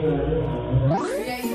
Đi